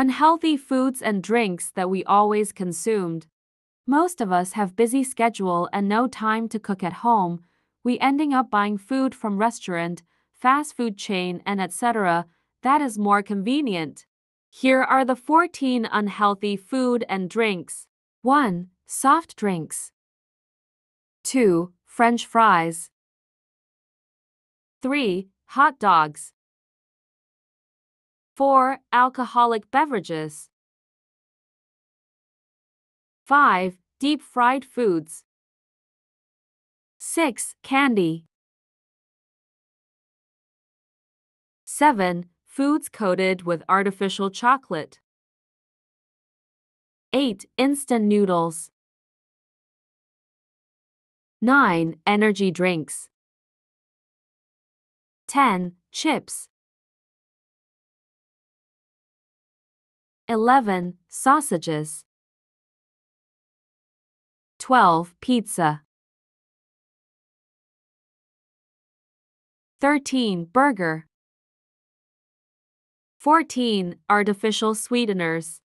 Unhealthy foods and drinks that we always consumed. Most of us have busy schedule and no time to cook at home. We ending up buying food from restaurant, fast food chain and etc. That is more convenient. Here are the 14 unhealthy food and drinks. 1. Soft drinks. 2. French fries. 3. Hot dogs. 4. Alcoholic beverages. 5. Deep fried foods. 6. Candy. 7. Foods coated with artificial chocolate. 8. Instant noodles. 9. Energy drinks. 10. Chips. 11. Sausages. 12. Pizza. 13. Burger. 14. Artificial sweeteners.